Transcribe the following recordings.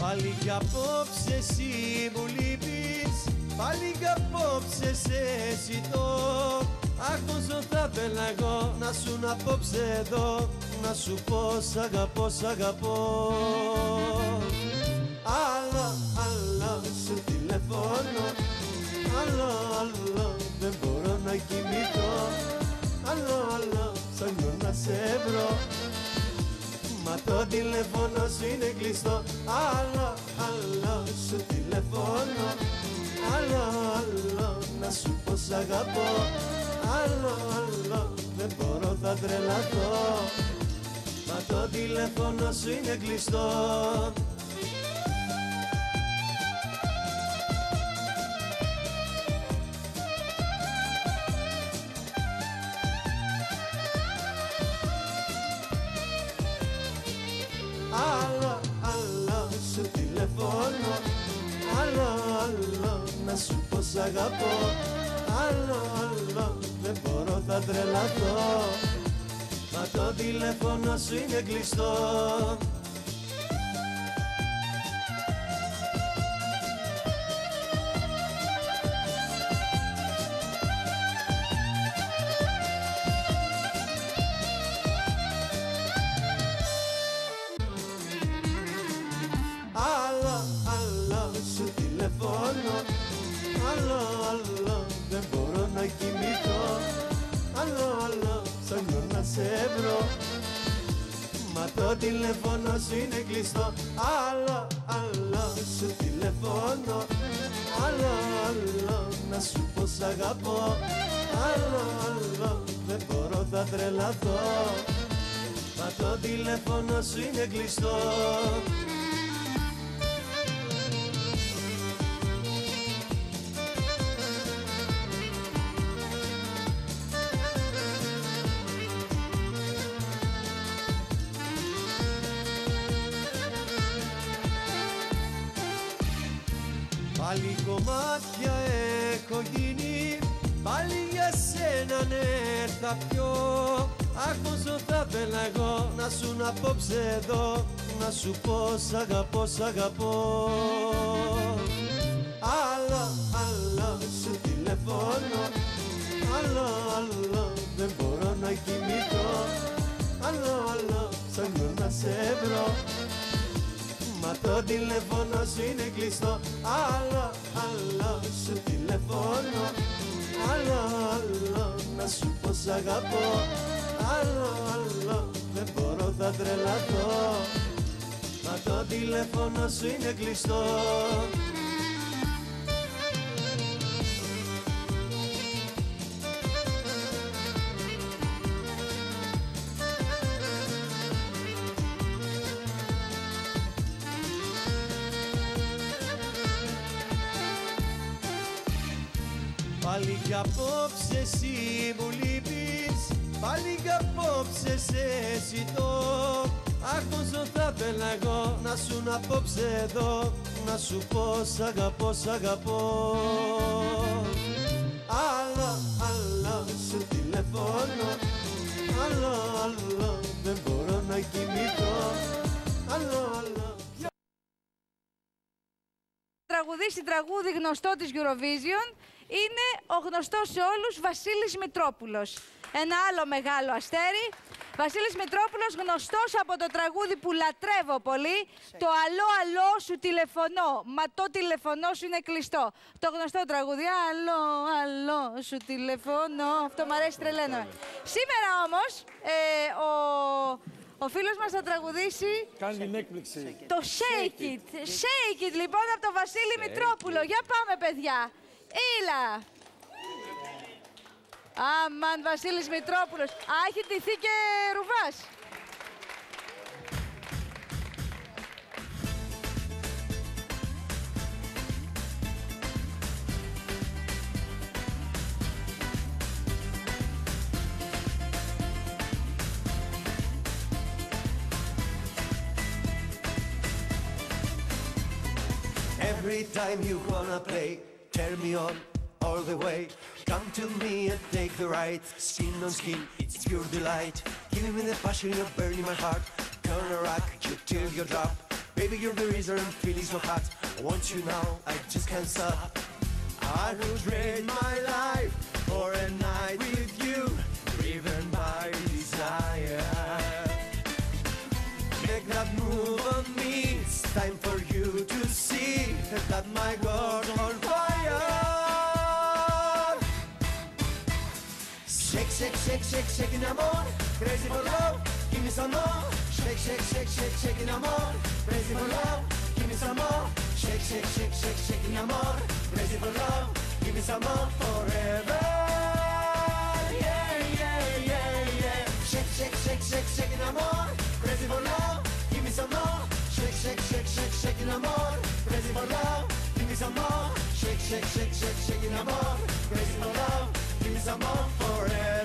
Πάλι κι απόψε εσύ μου λείπεις Πάλι κι απόψε σε ζητώ. Αχ πόσο θα θέλα εγώ να σου να απόψε εδώ Να σου πω σ' αγαπώ, σ' αγαπώ. Άλλο, άλλο σου τηλεφώνω Άλλο, άλλο δεν μπορώ να κοιμηθώ. Άλλο, άλλο ψάχνω να σε βρω Μα το τηλέφωνο σου είναι κλειστό. Άλλο, άλλο σου τηλεφώνω Άλλο, άλλο να σου πω σ' αγαπώ. Άλλο, άλλο δεν μπορώ θα τρελαθώ. Μα το τηλέφωνο σου είναι κλειστό σ' αγαπώ. Άλλο, άλλο δεν μπορώ θα τρελαθώ. Μα το τηλέφωνο σου είναι κλειστό τηλέφωνο σου είναι κλειστό. Άλλο, άλλο σου τηλεφώνω. Άλλο, άλλο να σου πω σ' αγαπώ. Άλλο, άλλο δεν μπορώ θα τρελαθώ. Μα το τηλέφωνο σου είναι κλειστό Πάλι κομμάτια έχω γίνει Πάλι για σένα ναι θα πιω. Αχ πόσο θα θέλα εγώ να σου να απόψε εδώ Να σου πω σ' αγαπώ, σ' αγαπώ. Άλλο, άλλο σου τηλεφώνω Άλλο, άλλο δεν μπορώ να κοιμηθώ. Άλλο, άλλο ψάχνω να σε βρω Μα το τηλέφωνο σου είναι κλειστό. Άλλο, άλλο σου τηλεφώνω Άλλο, άλλο να σου πω σ' αγαπώ. Άλλο, άλλο δεν μπορώ θα τρελαθώ. Μα το τηλέφωνο σου είναι κλειστό κι απόψε εσύ μου λείπεις Πάλι κι απόψε σε ζητώ. Αχ πόσο θα θέλα εγώ να σου να απόψε εδώ Να σου πω σ' αγαπώ, σ' αγαπώ. Άλλο, άλλο σου τηλεφώνω Άλλο, άλλο δεν μπορώ να κοιμηθώ. Άλλο, άλλο τραγουδήσει τραγούδι γνωστό της Eurovision είναι ο γνωστός σε όλους Βασίλης Μητρόπουλος. Ένα άλλο μεγάλο αστέρι. Βασίλης Μητρόπουλος γνωστός από το τραγούδι που λατρεύω πολύ, το «Αλό, αλό, σου τηλεφωνώ». Μα το τηλεφωνώ σου είναι κλειστό. Το γνωστό τραγούδι «Αλό, αλό, σου τηλεφωνώ». Αυτό μου αρέσει τρελαίνω. Σήμερα όμως ε, ο, ο φίλος μας θα τραγουδήσει Κάνει την έκπληξη. το Shake It. Shake It, λοιπόν, από τον Βασίλη Μητρόπουλο. Για πάμε, παιδιά. Έλα. Αμαν, Βασίλης Μητρόπουλος. Α, έχει τηθεί και ρουβάς. Every time you wanna play, turn me on all the way. Come to me and take the ride. Skin on skin, it's pure delight. Giving me the passion, you're burning my heart. Gonna rock you till you drop. Baby, you're the reason I'm feeling so hot. I want you now, I just can't stop. I will trade my life for a night with you, driven by desire. Make that move on me. It's time for you to see that my God's Shake, shake, shake, shake, shaking amor. Crazy for love, give me some more. Shake, shake, shake, shake, shaking amor. Crazy for love, give me some more. Shake, shake, shake, shake, shaking amor. Crazy for love, give me some more forever. Yeah, yeah, yeah, yeah. Shake, shake, shake, shake, shaking amor. Crazy for love, give me some more. Shake, shake, shake, shake, shaking amor. Crazy for love, give me some more. Shake, shake, shake, shake, shaking amor. Crazy for love, give me some more forever.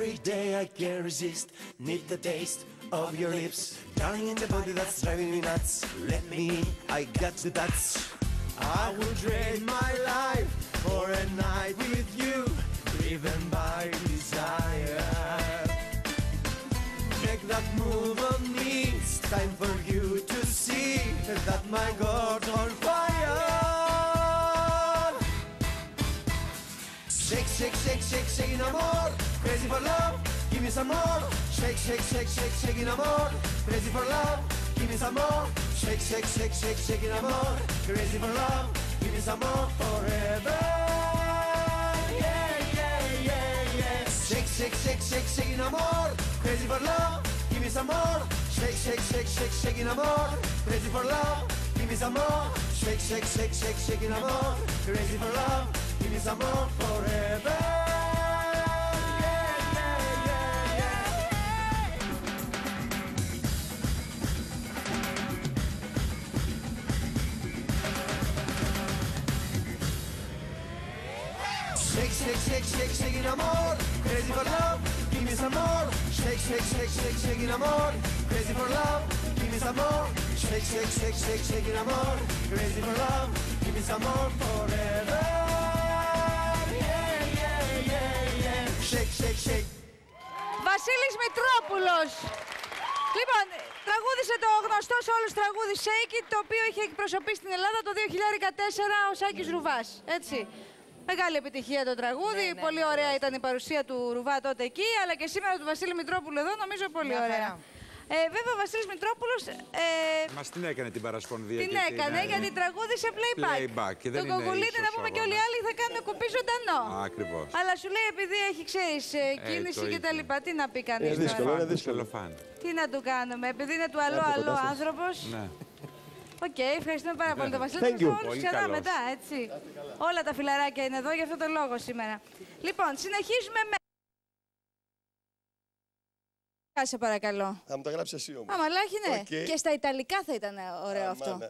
Every day I can't resist, need the taste of your lips. Darling in the body that's driving me nuts. Let me in, I got the touch. I will trade my life for a night with you, driven by desire. Make that move on me. It's time for you to see that my God's on fire. Shake, shake, shake, shaking amor. Crazy for love, give me some more. Shake, shake, shake, shake, shaking amor. Crazy for love, give me some more. Shake, shake, shake, shake, shaking amor. Crazy for love, give me some more forever. Yeah, yeah, yeah, yeah. Shake, shake, shake, shake, shaking amor. Crazy for love, give me some more. Shake, shake, shake, shake, shaking amor. Crazy for love, give me some more. Shake, shake, shake, shake, shaking amor. Crazy for love, give me some more Shake, shake, shake, shake, shaking amor. Crazy for love, give me some more. Shake, shake, shake, shake, shaking amor. Crazy for love, give me some more forever. Yeah, yeah, yeah, yeah. Shake, shake, shake. Βασίλης Μητρόπουλος. Λοιπόν, τραγούδισε το γνωστό σε όλους τραγούδι Shake It, το οποίο είχε εκπροσωπήσει στην Ελλάδα το 2014 ο Σάκης Ρουβάς, έτσι. Μεγάλη επιτυχία το τραγούδι, πολύ ωραία ήταν η παρουσία του Ρουβά τότε εκεί, αλλά και σήμερα του Βασίλη Μητρόπουλου εδώ, νομίζω πολύ Μια ωραία. χαρά. Ε, βέβαια, ο Βασίλης Μητρόπουλος ε, Μας την έκανε την παρασπονδία. την και έκανε ε, γιατί τραγούδισε playback. Playback και δεν Τον είναι κοκκουλίτη να ίσως πούμε ο και όλοι οι αγώνας. άλλοι θα κάνουν κουπί ζωντανό. Ακριβώς. Αλλά σου λέει επειδή έχει, ξέρεις, ε, κίνηση το και τα ίδιο. λοιπά. Τι να πει κανείς Είναι δύσκολο, τώρα. είναι δύσκολο. Σελοφάν. Τι να του κάνουμε, επειδή είναι του αλλό Έρθει αλλό κοντά σας. άνθρωπος. Ναι. Οκ, ευχαριστούμε πάρα πολύ τον Βασίλη. Thank Θα you. όλους Πολύ ξανά καλός. μετά, έτσι. Όλα τα φιλαράκια είναι εδώ για αυτό το λόγο σήμερα. Λοιπόν, συνεχίζουμε με... Κάσε παρακαλώ. Θα μου τα γράψεις εσύ όμως. Αμαλάχη, ναι. Οκ. Και στα Ιταλικά θα ήταν ωραίο Αμά, αυτό. ναι.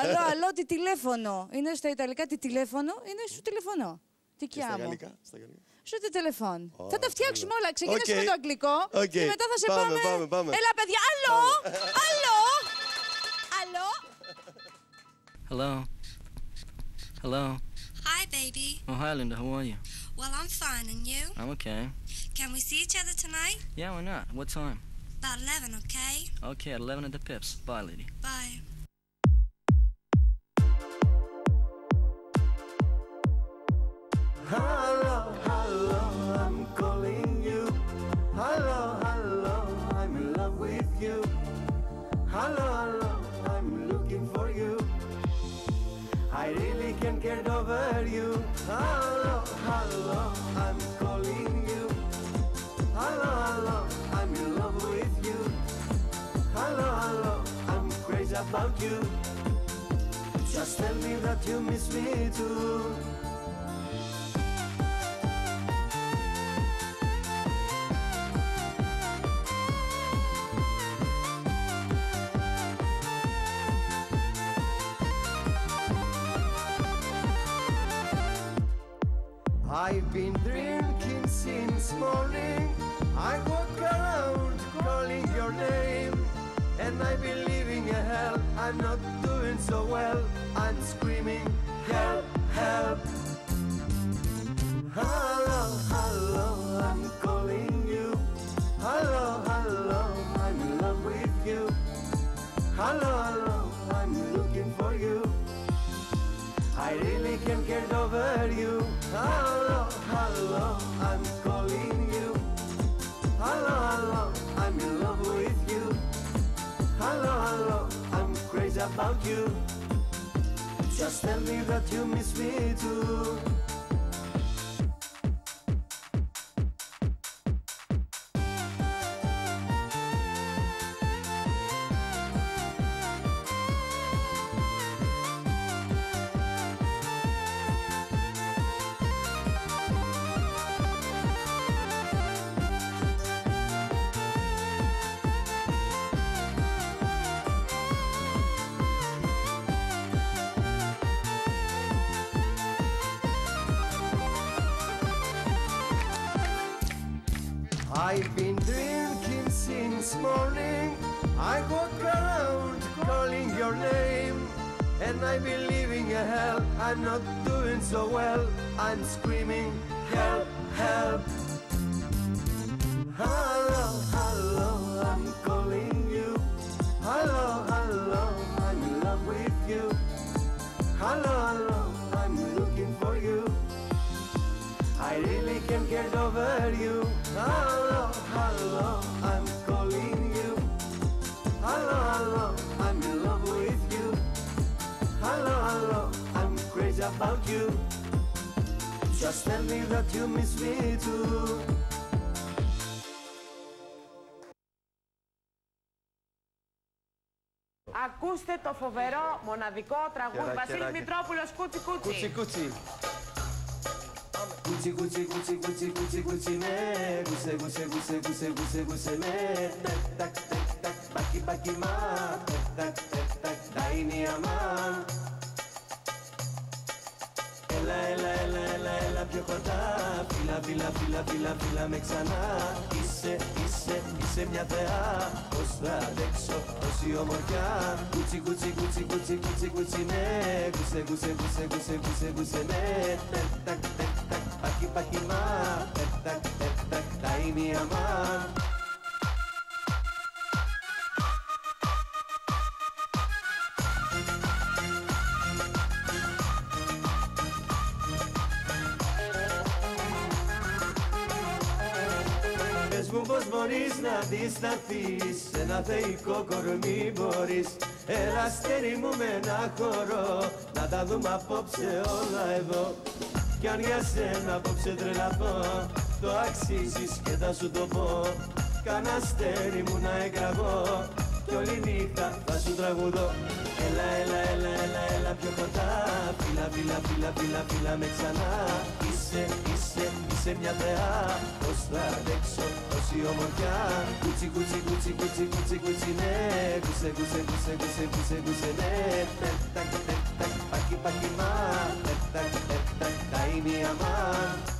Αλλό, αλλό, τι τηλέφωνο. Είναι στα Ιταλικά τι τηλέφωνο, είναι σου τηλεφωνώ. Τι Και στα chiamo. γαλλικά. Στα γαλλικά. Σου τι τηλεφών. Ω, θα τα φτιάξουμε τέλεια. όλα. Ξεκινήσουμε Οκ. με το αγγλικό Οκ. και μετά θα σε Πάμε, πάμε. πάμε, πάμε. Έλα, παιδιά. Αλλό, αλλό, αλλό. Hello. Hello. Hi, baby. Oh, hi, Linda. How are you? Well, I'm fine, and you? I'm okay. Can we see each other tonight? Yeah, why not? What time? About 11, okay? Okay, at 11 at the Pips. Bye, lady. Bye. Hello, over you. Hello, hello, I'm calling you. Hello, hello, I'm in love with you. Hello, hello, I'm crazy about you. Just tell me that you miss me too. I've been drinking since morning. I walk around calling your name. And I've been living a hell. I'm not doing so well. I'm screaming, help, help. Hello, hello, I'm calling you. Hello, hello, I'm in love with you. Hello, over you. Hello, hello, I'm calling you. Hello, hello, I'm in love with you. Hello, hello, I'm crazy about you. Just tell me that you miss me too. I've been drinking since morning. I walk around calling your name. And I believe in a hell. I'm not doing so well. I'm screaming, help, help. Hello, hello, I'm calling you. Hello, hello, I'm in love with you. Hello, hello, I'm looking for you. I really can't get over you. Me that you miss me too. Ακούστε το φοβερό μοναδικό τραγούδι Χεράκι, Βασίλη χεράκι. Μητρόπουλος Κούτσι Κούτσι. Κούτσι κούτσι. Κούτσι κούτσι κούτσι κούτσι κούτσι κούτσι ναι Κούσε κούσε κούσε κούσε κούσε κούσε ναι Τακ τακ τακ τακ πάκι πάκι μα Τακ τακ τακ τακ τα είναι η αμάν Έλα έλα έλα έλα έλα πιο κοντά. Φίλα φίλα φίλα φίλα φίλα με ξανά. Είσαι είσαι είσαι μια θεά. Πώς θα αντέξω τόση ομορφιά. Κούτσι κούτσι κούτσι κούτσι κούτσι κούτσι ναι. Κούσε κούσε κούσε κούσε κούσε κούσε ναι. Τακ τακ τακ τακ πάκι πάκι μα. Τακ τακ τακ τακ τα είναι η αμάν μπορείς να αντισταθείς. Σε ένα θεϊκό κορμί μπορείς. Έλα αστέρι μου με ένα χορό. Να τα δούμε απόψε όλα εδώ. Κι αν για σένα απόψε τρελαθώ Το αξίζεις και θα σου το πω. Κάνα αστέρι μου να εγγραφώ. Κι όλη νύχτα θα σου τραγουδώ. Έλα, έλα, έλα, έλα, έλα πιο κοντά. Φίλα, φίλα, φίλα, φίλα, φίλα με ξανά. Είσαι, είσαι, είσαι μια θεά. Πώς θα αντέξω τόση ομορφιά. Κούτσι, κούτσι, κούτσι, κούτσι, κούτσι, κούτσι, ναι. Κούσε, κούσε, κούσε, κούσε, κούσε, κούσε, ναι. Τεκ, τακ, τεκ, τακ, πάκι, πάκι, μα. Τεκ, τακ, τεκ, τακ, τα είναι η αμάν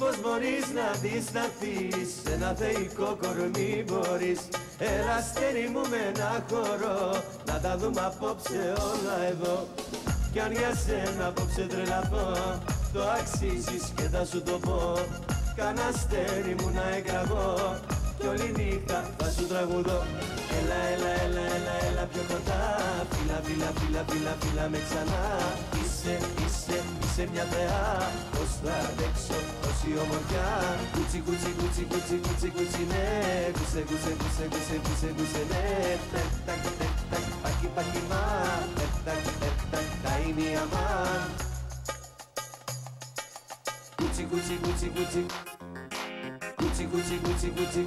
πως μπορείς να αντισταθείς. Σε ένα θεϊκό κορμί μπορείς. Έλα αστέρι μου με ένα χορό. Να τα δούμε απόψε όλα εδώ. Κι αν για σένα απόψε τρελαθώ Το αξίζεις και θα σου το πω. Κάνα αστέρι μου να εγγραφώ Κι όλη νύχτα θα σου τραγουδώ. Έλα, έλα, έλα, έλα, έλα πιο κοντά. Φίλα, φίλα, φίλα, φίλα, φίλα με ξανά. Είσαι, είσαι, είσαι μια θεά. Πώς θα αντέξω; Τόση ομορφιά Κούτσι, κούτσι, κούτσι, κούτσι, κούτσι, κούτσι, ναι Κούσε, κούσε, κούσε, κούσε, κούσε, κούσε, ναι Τεκ, τακ, τεκ, τακ, πάκι, πάκι, μα Τεκ, τακ, τεκ, τακ, τα είναι η αμάν Κούτσι, κούτσι, κούτσι, κούτσι Κούτσι, κούτσι, κούτσι, κούτσι